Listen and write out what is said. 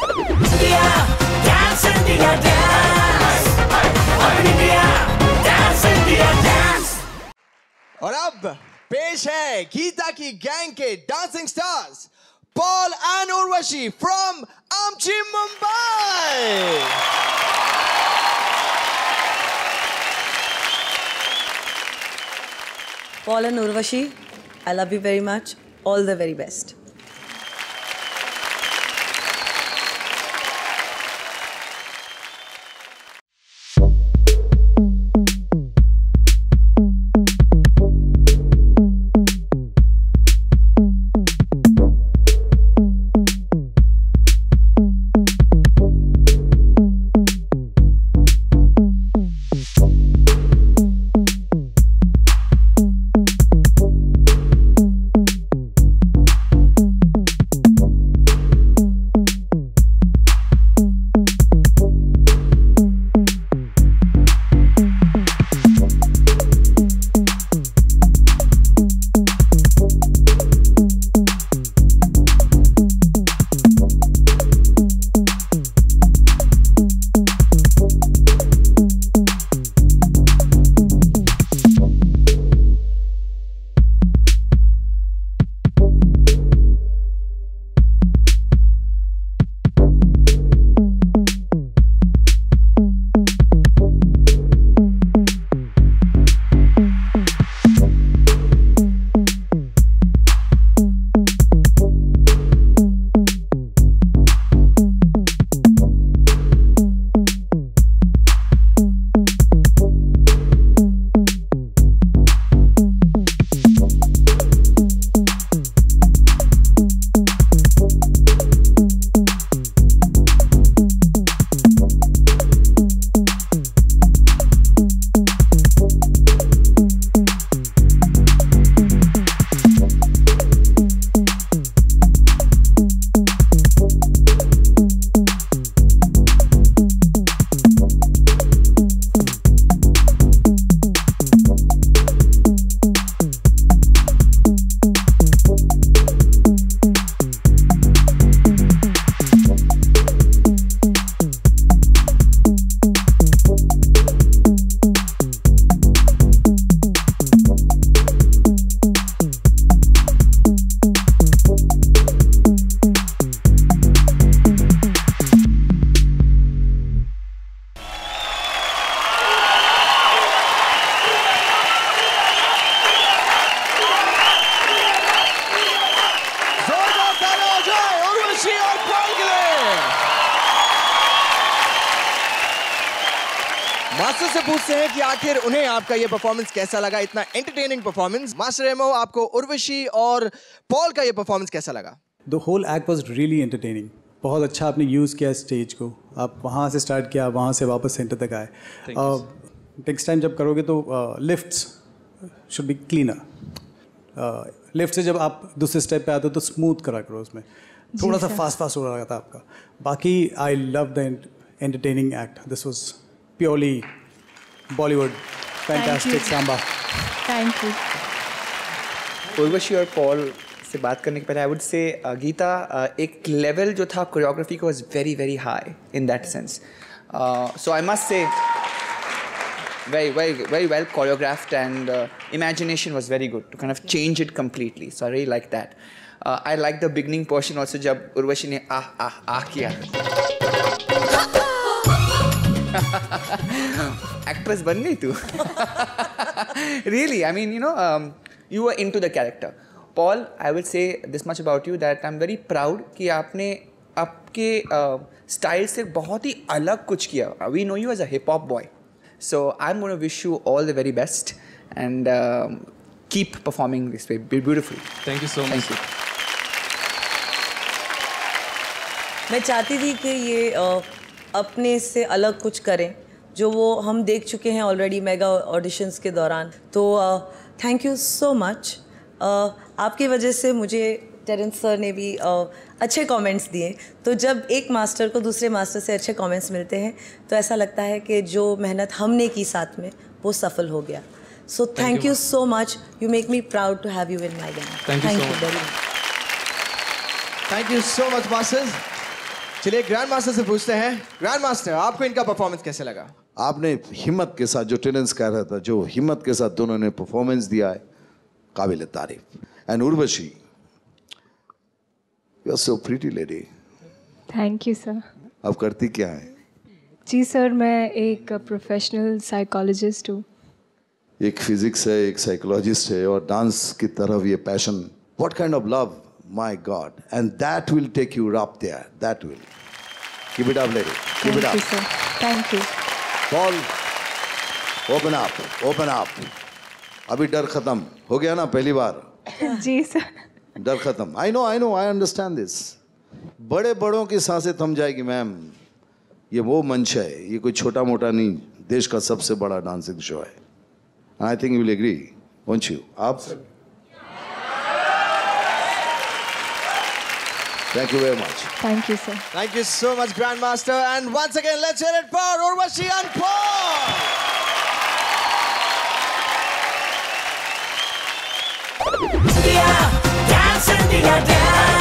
India, dance India, dance. Up in India, dance India, dance. और अब पेश है गीता की गैंग के dancing stars Paul and Urvashi from आमची Mumbai Paul and Urvashi, I love you very much. All the very best. Master से पूछते हैं कि आखिर उन्हें आपका ये परफॉर्मेंस कैसा लगा? इतना एंटरटेनिंग परफॉर्मेंस मास्टर एमओ आपको उर्वशी और पॉल का ये परफॉर्मेंस कैसा लगा? The whole act was really entertaining बहुत अच्छा आपने यूज़ किया स्टेज को। आप वहाँ से स्टार्ट किया वहाँ से वापस सेंटर तक आए। नेक्स्ट टाइम जब करोगे तो lifts should be cleaner lift से जब आप दूसरे स्टेप पे आते हो तो स्मूथ करा करो उसमें। थोड़ा सा फास्ट फास्ट हो रहा था आपका। बाकी I love the entertaining act this was purely Bollywood fantastic samba thank you Urvashi और पॉल से बात करने के पहले I would say Gita uh, एक लेवल जो था कोरियोग्राफी का was very very high in that sense so I must say very very very well choreographed and uh, imagination was very good to kind of change it completely so i really like that uh, i like the beginning portion also jab urvashi ne ah ah ah kiya actress बन गई तू? Really I mean you know you are into the character Paul I will say this much about you that I am very proud कि आपने आपके style uh, से बहुत ही अलग कुछ किया। We know you as a hip hop boy so I am wish you all the very best and keep performing this way beautiful thank you so much you मैं चाहती थी कि ये uh, अपने से अलग कुछ करें। जो वो हम देख चुके हैं ऑलरेडी मेगा ऑडिशंस के दौरान। तो थैंक यू सो मच आपकी वजह से मुझे टेरेंस सर ने भी अ, अच्छे कमेंट्स दिए। तो जब एक मास्टर को दूसरे मास्टर से अच्छे कमेंट्स मिलते हैं तो ऐसा लगता है कि जो मेहनत हमने की साथ में वो सफल हो गया। So thank you so much you make me proud to have you in my gang. Very much thank you so much masters चलिए ग्रैंड मास्टर से पूछते हैं। ग्रैंड मास्टर आपको इनका परफॉर्मेंस कैसे लगा? आपने हिम्मत के साथ जो टेनेंस कह रहा था जो हिम्मत के साथ दोनों ने परफॉर्मेंस दिया है काबिल तारीफ़। And Urvashi you are so pretty lady thank you sir अब करती क्या है? जी सर मैं एक प्रोफेशनल साइकोलॉजिस्ट हूँ। एक फिजिक्स है एक साइकोलॉजिस्ट है और डांस की तरफ़ ये passion what kind of love my god and that will take you up there that will keep it up lady keep it thank you up sir thank you Paul, open up, open up. अभी डर खत्म. हो गया ना पहली बार? जी sir डर खत्म. I know I know I understand this बड़े बड़ों की साँसें थम जाएगी मैम ये वो मंच है. ये कोई छोटा मोटा नहीं. देश का सबसे बड़ा डांसिंग शो है. I think you will agree won't you आप? Thank you very much. Thank you, sir. Thank you so much, Grandmaster. And once again, let's hear it for Urvashi and Paul. India, dance India, dance.